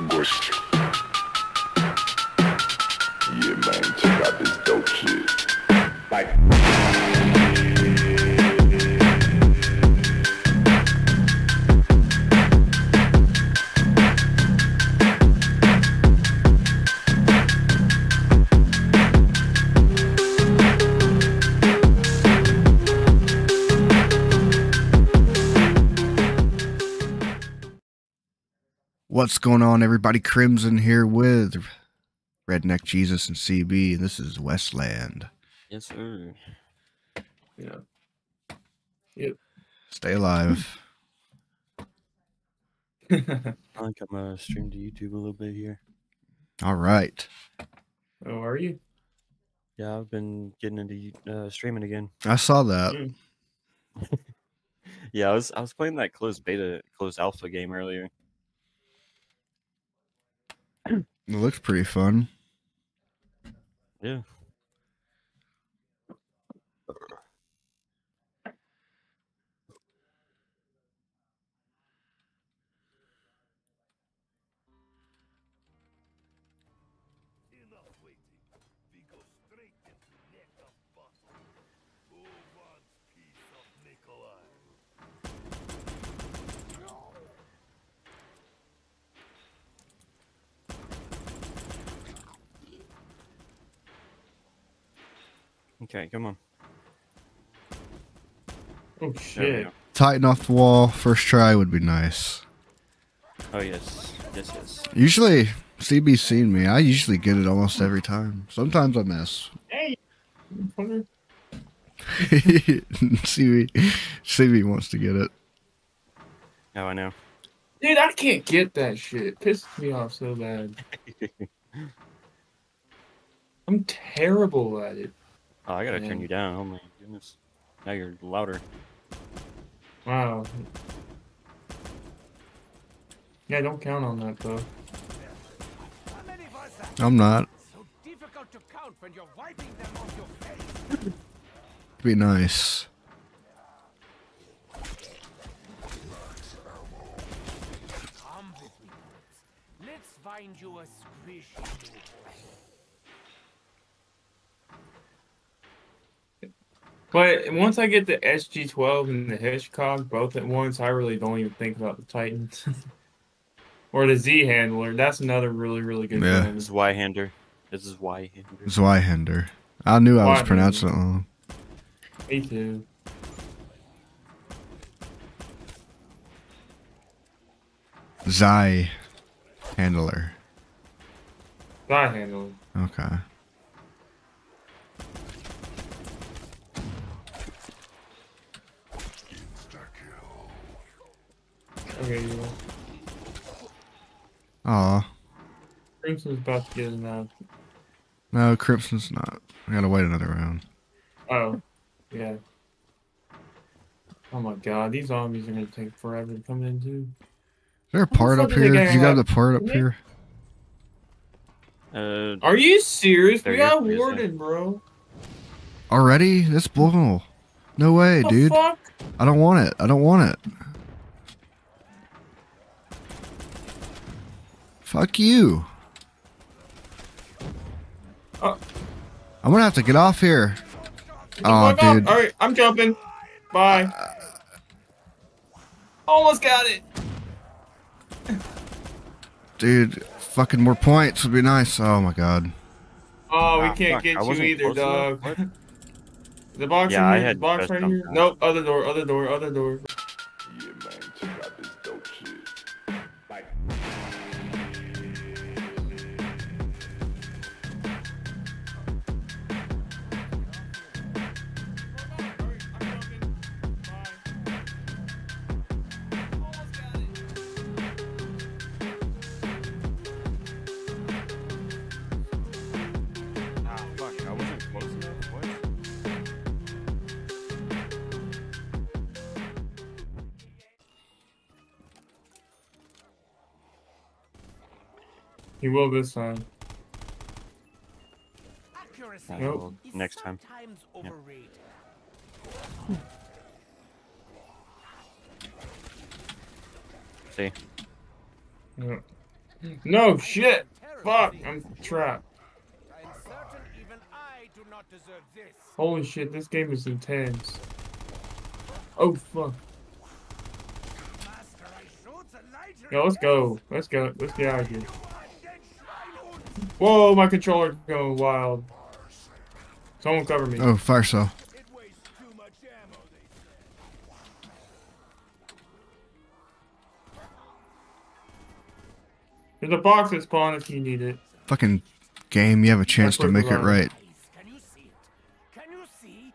Yeah, man, check out this dope shit. Like. Going on, everybody? Crimson here with Redneck Jesus and CB, and this is Westland. Yes, sir. Yeah. Yep. Stay alive. I think I'm gonna stream to YouTube a little bit here. All right. oh, are you? Yeah, I've been getting into uh, streaming again. I saw that. Mm. Yeah, I was I was playing that closed beta, closed alpha game earlier. It looks pretty fun. Yeah. Okay, come on. Oh shit! go. Tighten off the wall first try would be nice. Oh yes, yes, yes. Usually, CB's seen me. I usually get it almost every time. Sometimes I miss. Hey. CB, CB wants to get it. Oh, I know. dude, I can't get that shit. It Pisses me off so bad. I'm terrible at it. Oh, I gotta turn you down. Oh my goodness. Now you're louder. Wow. Yeah, don't count on that though. How many was that? I'm not. So difficult to count when you're wiping them off your face. Be nice. Come with me. Let's find you a squishy. But once I get the SG12 and the Hitchcock both at once, I really don't even think about the Titans. or the Z handler. That's another really, really good Yeah. gun. This is Y hander. This is Y hander. Zweihander. I knew I was pronouncing it wrong. Me too. Zy handler. Z handler. Okay. Okay, you Aw. Crimson's about to get it now. No, Crimson's not. I gotta wait another round. Oh, yeah. Oh my god, these zombies are gonna take forever to come in too. Is there a part up here? gonna You got have- the part up here? Uh, Are you serious? We got go, yes, warden, bro. Already? That's bull. No way, What dude. fuck? I don't want it. I don't want it. Fuck you. Uh, I'm gonna have to get off here. Get the Oh, fuck dude. Alright, I'm jumping. Bye. Almost got it. Dude, fucking more points would be nice. Oh my god. Oh, we Ah, can't fuck, get I you either, dog. enough. What? the box Yeah, in I here, had box right here. Nope, other door, other door, other door. He will this time. Accuracy Nope. is next time. sometimes Yeah. See? Yeah. No shit. Fuck. I'm trapped. I'm certain even I do not deserve this. Holy shit. This game is intense. Oh fuck. Master, I showed the light Yo, let's go. Let's go. Let's get out of here. And then Schweinhund. Whoa, my controller's going wild. Someone cover me. Oh, fire cell. It wastes too much ammo, they say. There's a box that spawned if you need it. Fucking game, you have a chance to make it right. Can you see it? Can you see?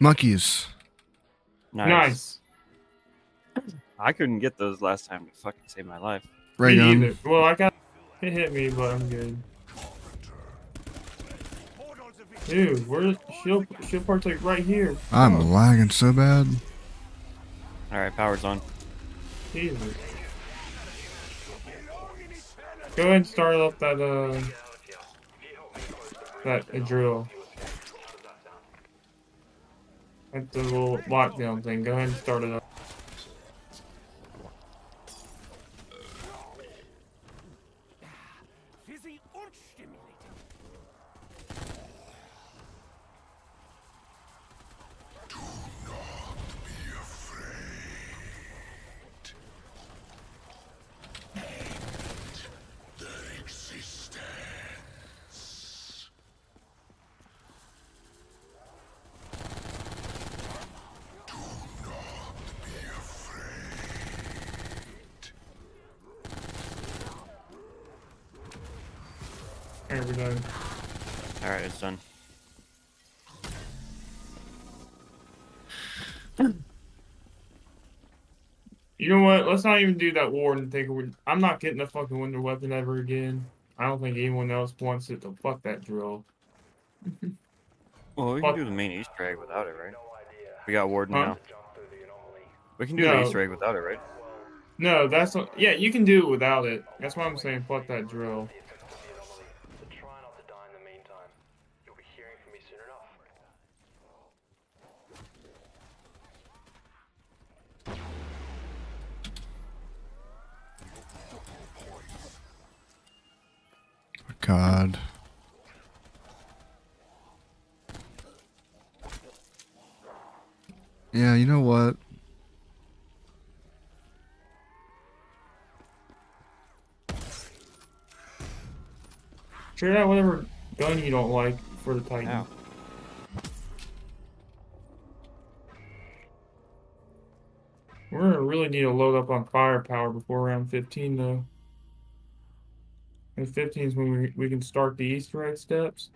Monkeys. Nice. Nice. I couldn't get those last time to fucking save my life. Right me on. either. Well, I got it hit me, but I'm good. Portals of Dude, where's shield shield part's like right here. I'm lagging so bad. All right, power's on. Jesus. Go ahead and start up that uh that uh, drill. That's the little lockdown thing. Go ahead and start it up. Alright, we're done. All right, it's done. You know what? Let's not even do that war and think we're, I'm not getting a fucking winter weapon ever again. I don't think anyone else wants it to fuck that drill. Well, we Fuck. can do the main Easter egg without it, right? We got Warden Huh? now. We can do No. the Easter egg without it, right? No, that's not, yeah, you can do it without it. That's why I'm saying fuck that drill. Yeah, you know what? Trade out whatever gun you don't like for the Titan. Ow. We're gonna really need to load up on firepower before round 15, though. And 15 is when we, we can start the Easter egg steps.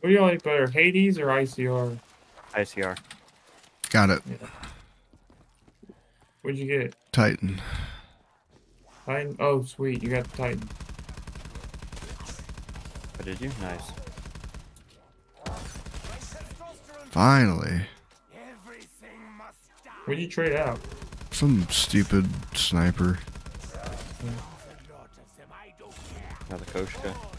What do you like better, Hades or ICR? ICR. Got it. What'd you get? Titan. Titan? Oh, sweet, you got the Titan. What did you? Nice. Finally. Everything must die. What'd you trade out? Some stupid sniper. A lot of them, I don't care. Another Koshka.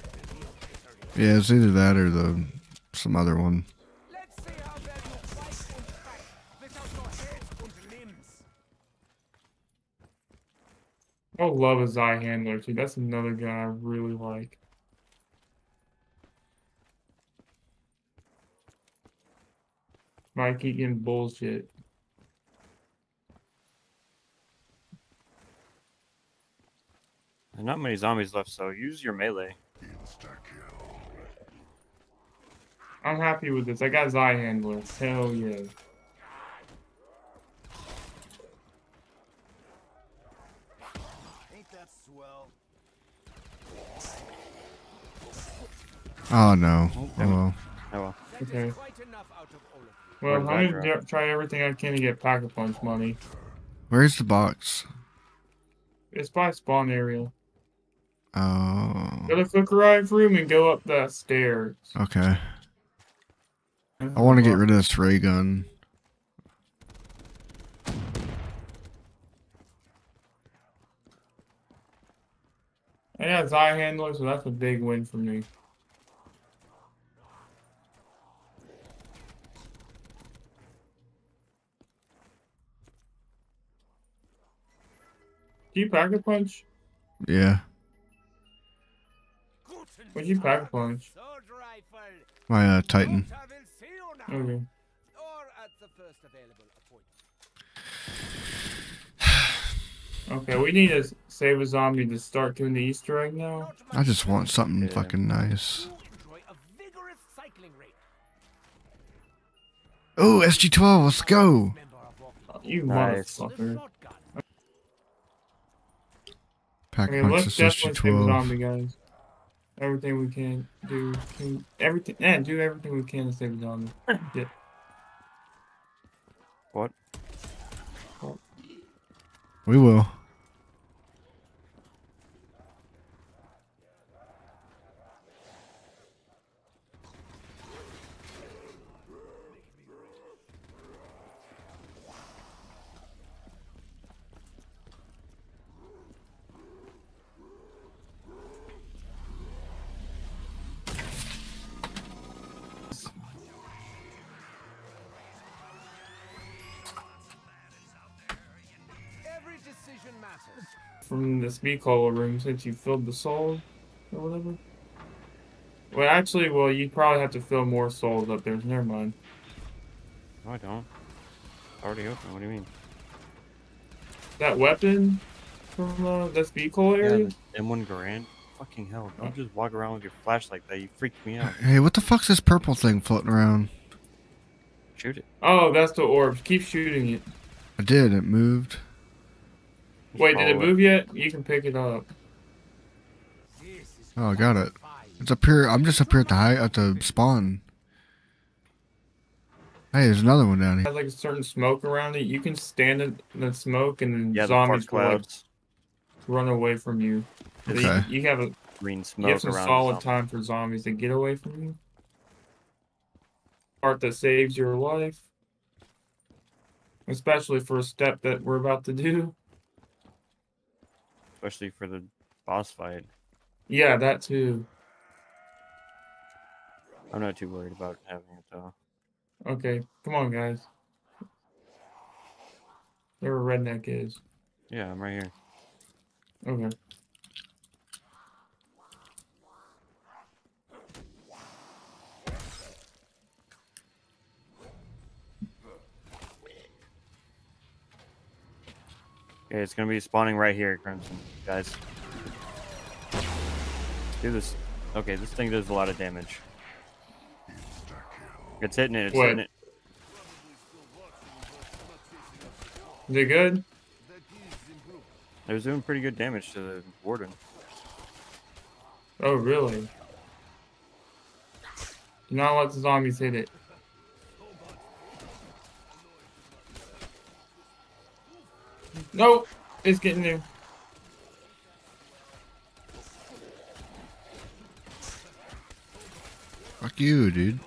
Yeah, it's either that or the some other one. Let's see how well you fight and fight without your head and limbs. I love a Zai handler too. That's another guy I really like. Mike Egan bullshit. There's not many zombies left, so use your melee. I'm happy with this. I got Zai handler. Hell yeah. Ain't that swell? Oh no. Oh, Oh damn it. well. Oh well. Okay. quite enough out of all of you. Well, I'm gonna try everything I can to get pack a punch money. Where's the box? It's by spawn area. Oh. Go to Quick Revive room and go up the stairs. Okay. I want to get rid of this ray gun. I got Zy handler, so that's a big win for me. Do you pack a punch? Yeah. What'd you pack a punch? My uh, Titan. Okay. Or at the first available appointment. Okay, we need to save a zombie to start doing the Easter egg now. I just want something Yeah. fucking nice. You enjoy a vigorous cycling rate. Oh, SG12, let's go. Member of Walking You Nice. the motherfucker. shotgun. Pack Okay, punch let's this definitely save a SG12. Zombie, guys. Everything we can do. Can, everything, yeah, do everything we can to save a zombie. Yeah. What? We will. From the Speed Cola room since you filled the soul or whatever. Well, actually, well, you probably have to fill more souls up there. Never mind. No, I don't. Already open. What do you mean? That weapon from uh, the Speed Cola area? the M1 Garand. Fucking hell! Don't just walk around with your flashlight. That you freaked me out. Hey, what the fuck's this purple thing floating around? Shoot it. Oh, that's the orbs. Keep shooting it. I did. It moved. Just Wait, did it follow move yet? You can pick it up. Oh, I got it. It's up here. I'm just up here at the high at the spawn. Hey, there's another one down here. has like a certain smoke around it. You can stand in the smoke and then Yeah, the zombies will like, run away from you. So you- Okay. You, have a Green smoke. you have some solid time for zombies to get away from you. Part that saves your life. Especially for a step that we're about to do. Especially for the boss fight. Yeah, that too. I'm not too worried about having it though. Okay, come on, guys. There where redneck is. Yeah, I'm right here. Okay. It's gonna be spawning right here, Crimson, guys. Do this. Okay, this thing does a lot of damage. It's hitting it. It's What? hitting it. Is it good? It was doing pretty good damage to the warden. Oh, really? Not let the zombies hit it. Nope, it's getting there. Fuck you, dude.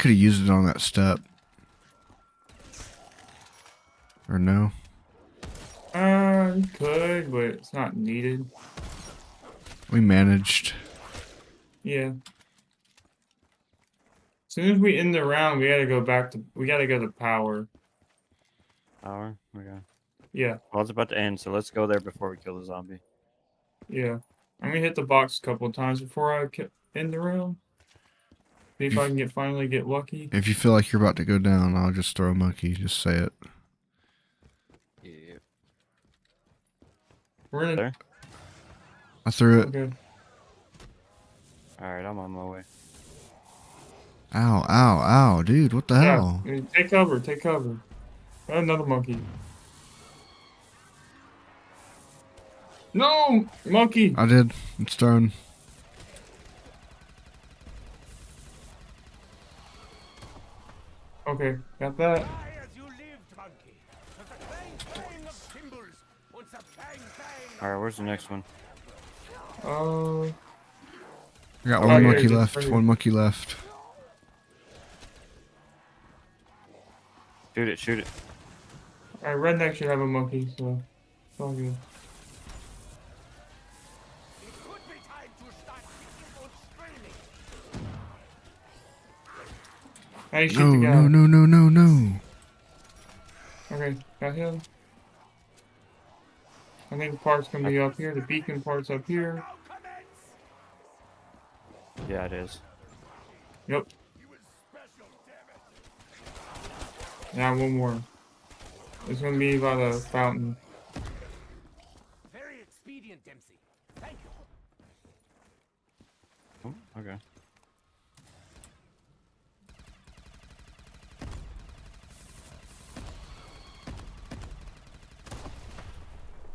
Could have used it on that step. Or no? Uh, could, but it's not needed. We managed. Yeah. As soon as we end the round, we gotta go back to. We gotta go to power. Power? Okay. Yeah, Well, it's about to end, so let's go there before we kill the zombie. yeah. I'm gonna hit the box a couple of times before I end the round. See if I can get finally get lucky. If you feel like you're about to go down, I'll just throw a monkey. Just say it. Yeah. We're in. There? I threw it. Okay. All right, I'm on my way. Ow, ow, ow, dude, what the Yeah. hell? Take cover. Take cover. Got another monkey. No, monkey. I did. It's thrown. Okay, got that. Die as you lived, monkey. To the clang clang of cymbals. Und the bang that. All right, where's the next one? Uh, I got Oh, one yeah, monkey just left. right. One monkey left. Shoot it, shoot it. alright, redneck should have a monkey, so it's all good. How you shoot No, the guy? no, no, no, no, no. Okay, got him. I think the part's gonna be up here. The beacon part's up here. Yeah, it is. Yep. He was special, damn it. Now one more. It's gonna be by the fountain. Very expedient, Dempsey. Thank you. Oh, okay.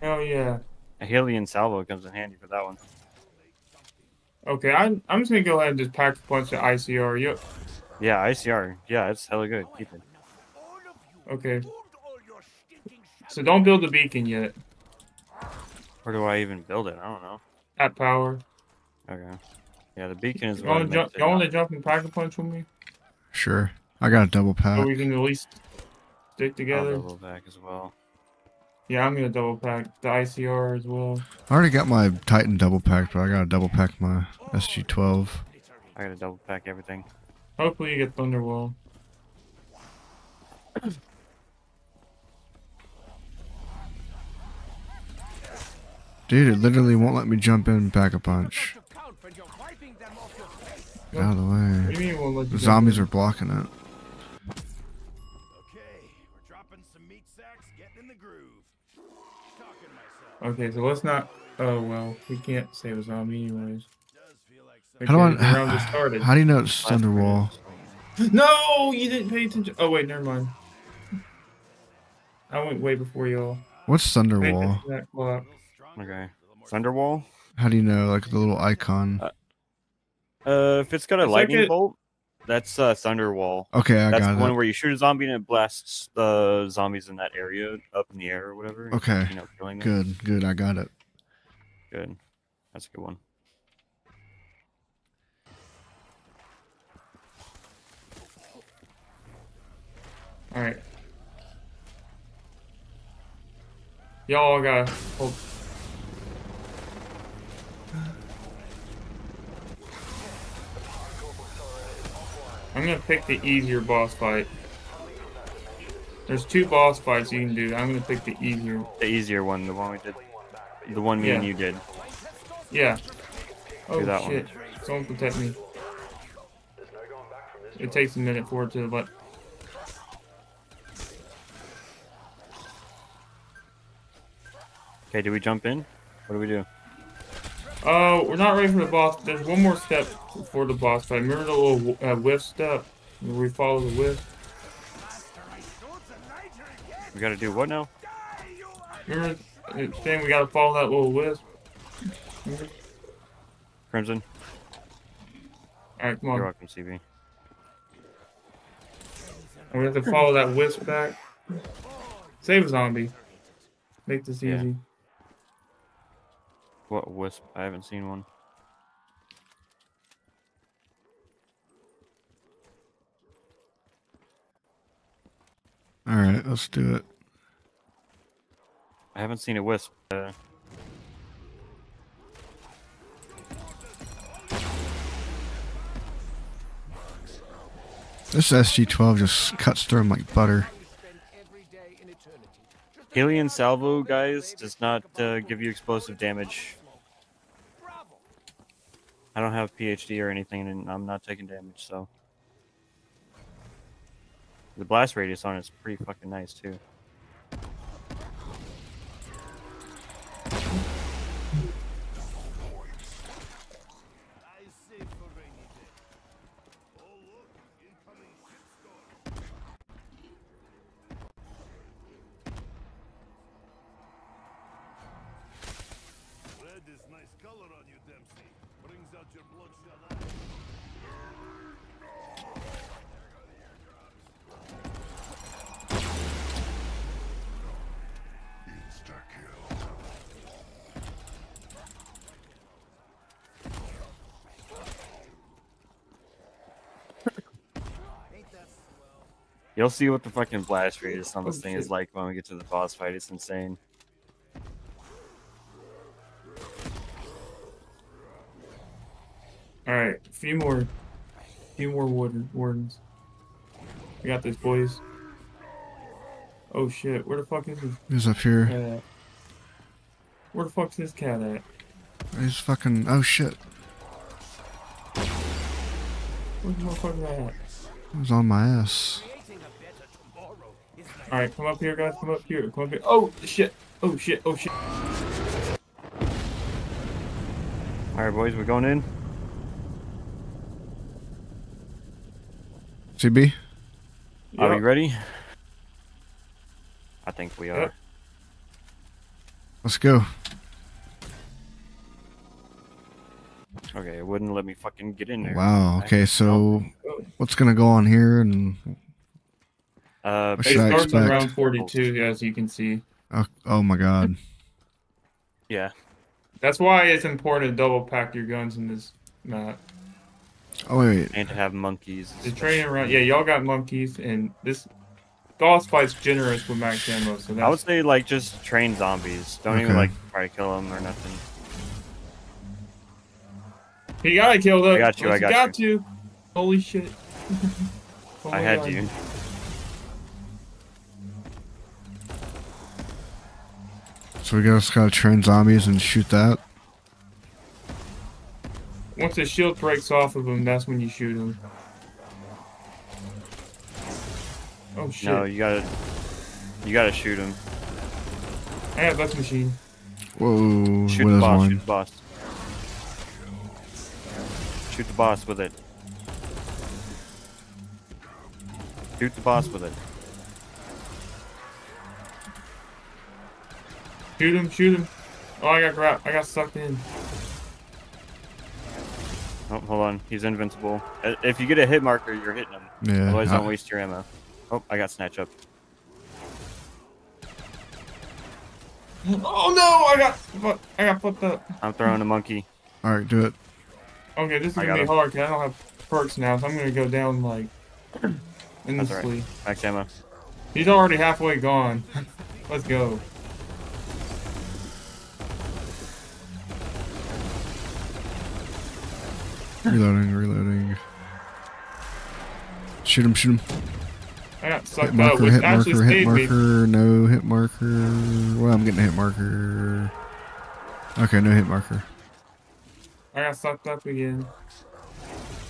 Hell yeah. A Hellion salvo comes in handy for that one. Okay, I'm I'm just gonna go ahead and just pack a bunch of ICR. Yep. Yeah, ICR. Yeah, it's hella good. Keep it. All of you. Okay. Hold all your stinking So don't build the beacon yet. Where do I even build it? I don't know. At power. Okay. Yeah, the beacon is You what I wanna meant jump? to- You wanna jump and pack a punch with me? Sure. I got a double So pack. we can at least stick I'll together. double back as well. Yeah, I'm gonna double pack the ICR as well. I already got my Titan double pack, but I gotta double pack my SG12. I gotta double pack everything. Hopefully you get Thunderwall. Dude, it literally won't let me jump in and pack a punch. to count when you're wiping them off your face. Get out of the What way. do you mean it won't let you The zombies are blocking it. Okay, so let's not. Oh well, we can't save a zombie anyways. Does feel like some Okay, How do the I? round just started. How do you know it's Thunderwall? No, you didn't pay attention. Oh wait, never mind. I went way before y'all. What's Thunderwall? that clock. Okay. Thunderwall? How do you know? Like the little icon. Uh, if it's got a It's like lightning bolt, that's uh, Thunderwall. Okay, I That's got the one where you shoot a zombie and it blasts the zombies in that area up in the air or whatever. Okay, You know, killing them. Good, good. I got it. Good. That's a good one. All right. Y'all gotta hold. I'm gonna pick the easier boss fight. There's two boss fights you can do. I'm gonna pick the easier. The easier one, the one we did. The one me and you did. Yeah. Oh that one. shit! Someone protect me. It takes a minute for it to let. Okay, do we jump in? What do we do? Oh, we're not ready for the boss. There's one more step before the boss fight. Remember the little uh, whiff step? We follow the whiff? We gotta do what now? Remember saying we gotta follow that little wisp? Remember? Crimson? Alright, come on. You're welcome, CB. And we have to follow that wisp back. Save a zombie. Make this Yeah. easy. What wisp? I haven't seen one. All right, let's do it. I haven't seen a wisp. Uh, This SG12 just cuts through 'em like butter. spend every day in eternity. Just a Hellion salvo, guys, does not uh, give you explosive damage. I don't have PhD or anything, and I'm not taking damage, so. The blast radius on it's pretty fucking nice, too. You'll see what the fucking blast radius on this Oh, thing is like when we get to the boss fight. It's insane. All right, a few more, a few more warden, wardens. We got this, boys. Oh shit, where the fuck is this He's up here. cat? Where the fuck's this cat at? He's fucking. Oh shit. Where's the motherfucker at? He's on my ass. All right, come up here, guys. Come up here. Come up here. Oh shit. Oh shit. Oh shit. All right, boys, we're going in. CB? Are we ready? I think we are. Yep. Let's go. Okay, it wouldn't let me fucking get in there. Wow. Okay, so what's gonna go on here and Uh, What It should I starts at round 42, as you can see. oh, oh my god. yeah. That's why it's important to double pack your guns in this map. Oh wait, And to have monkeys. The training around, yeah, y'all got monkeys, and this boss fight's generous with max ammo, so I would say like just train zombies. Don't even like try to kill them or nothing. he got it killed up. I got you, I Yes, got you. to. Holy shit! Oh I had God. you. So we just gotta train zombies and shoot that. Once the shield breaks off of him, that's when you shoot him. Oh shit! No, you gotta, you gotta shoot him. I have that's machine. Whoa, Shoot the boss. one? Shoot the boss. Shoot the boss with it. Shoot the boss with it. Shoot him! Shoot him! Oh, I got grabbed. I got sucked in. Oh, hold on. He's invincible. Uh, If you get a hit marker, you're hitting him. Yeah. Otherwise, I- don't waste your ammo. Oh, I got snatch up. Oh no! I got I got fucked up. I'm throwing a monkey. all right, do it. Okay, this is I gonna be him. hard because I don't have perks now, so I'm gonna go down like That's all right. endlessly. Max ammo. He's already halfway gone. Let's go. Reloading, reloading. Shoot him, shoot him. I got Hit sucked up, marker, which hit marker, hit saved me. marker. No hit marker. Well, I'm getting a hit marker. Okay, no hit marker. I got sucked up again.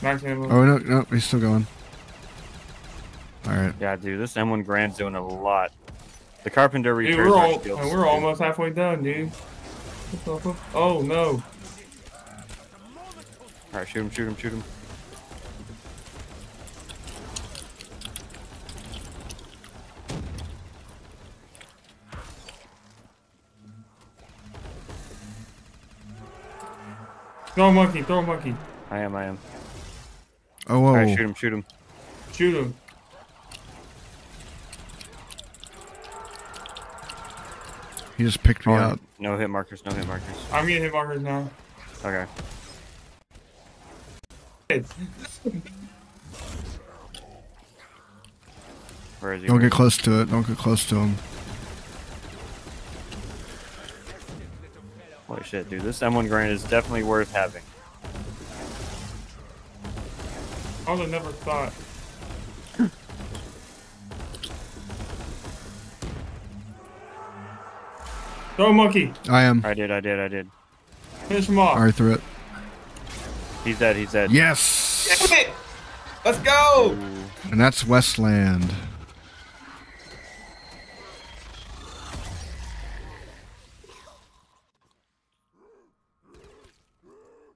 Max ammo. Oh no, no, he's still going. All right. Yeah, dude, this M1 Garand's doing a lot. The Carpenter dude, repairs we're all we're almost halfway done, dude. What the fuck? Oh no! Alright, shoot him, shoot him, shoot him. Throw a monkey! Throw a monkey! I am, I am. Oh whoa. Alright, shoot him, shoot him. Shoot him! He just picked me Hold on. up. No hit markers, no hit markers. I'm getting hit markers now. Okay. Where is he? Don't get close to it. Don't get close to him. Holy shit, dude. This M1 Garand is definitely worth having. I would have never thought. Throw a monkey! I am. I did, I did, I did. Finish him off! All right, through it. He's dead, he's dead. Yes. Damn it! Let's go! And that's Westland.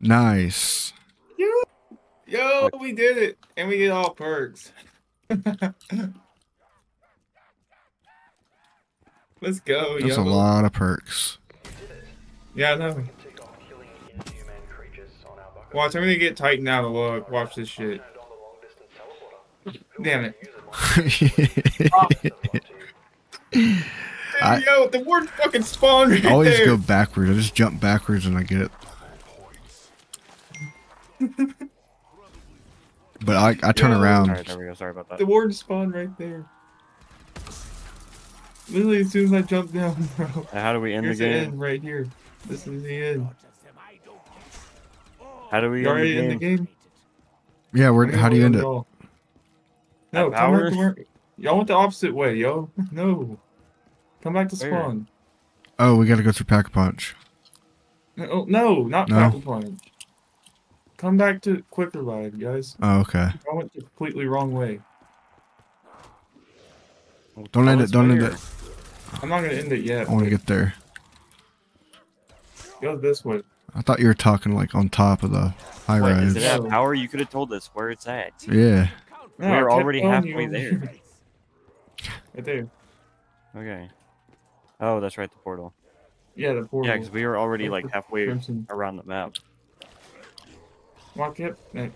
Nice. Yo, we did it! And we get all perks. Let's go, That's yo. a lot of perks. Yeah, I know. Watch, I'm gonna get Titan out of luck. Watch this shit. Damn it. I- Yo, the word fucking spawned right I always there. go backwards. I just jump backwards and I get it. But I, I turn Yeah. around. Alright, there we go. Sorry about that. The word spawned right there. Literally, as soon as I jump down, bro. How do we end the Here's the game? end right here. This is the end. How do we You end the already in game? the game? Yeah, where? I'm How do you end it? No, come back to where. Y'all went the opposite way, yo. No. Come back to spawn. Oh, we got to go through pack a punch. No, oh, no, not No? Pack a Punch. Come back to Quick Revive, guys. Oh, okay. I went the completely wrong way. Well, Don't end it. Don't end it. I'm not gonna end it yet. I want to get there. Go this way. I thought you were talking like on top of the high What, rise. is it at power? You could have told us where it's at. Yeah. No, We're already halfway you. there. right there. Okay. Oh, that's right, the portal. Yeah, the portal. Yeah, because we were already That's like halfway Crimson. around the map. Walk it. There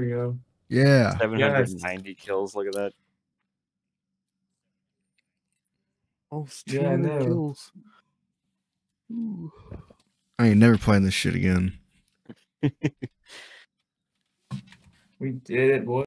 we go. Yeah. 790 kills. Look at that. Oh, Yeah, I kills. I ain't never playing this shit again. We did it, boy.